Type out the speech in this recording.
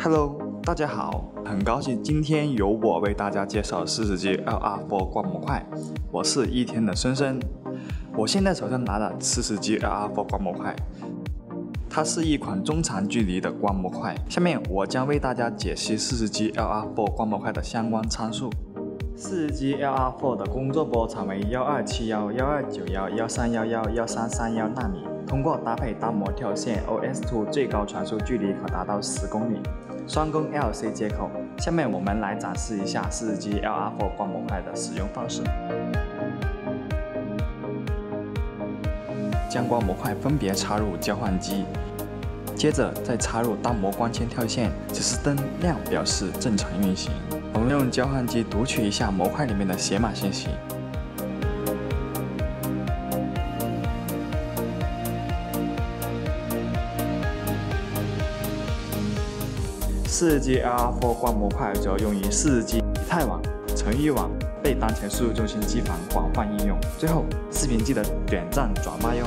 Hello，大家好，很高兴今天由我为大家介绍四十 G LR4 光模块。我是一天的森森，我现在手上拿的四十 G LR4 光模块，它是一款中长距离的光模块。下面我将为大家解析四十 G LR4 光模块的相关参数。四十 G LR4 的工作波长为幺二七幺、幺二九幺、幺三幺幺、幺三三幺纳米。通过搭配单模跳线 OS2，最高传输距离可达到十公里。双工 LC 接口。下面我们来展示一下 4G LR4 光模块的使用方式。将光模块分别插入交换机，接着再插入单模光纤跳线，指示灯亮表示正常运行。我们用交换机读取一下模块里面的写码信息。四 G LR4 光模块主要用于四 G 以太网、城域网被当前输入中心机房广泛应用。最后，视频记得点赞转发哟。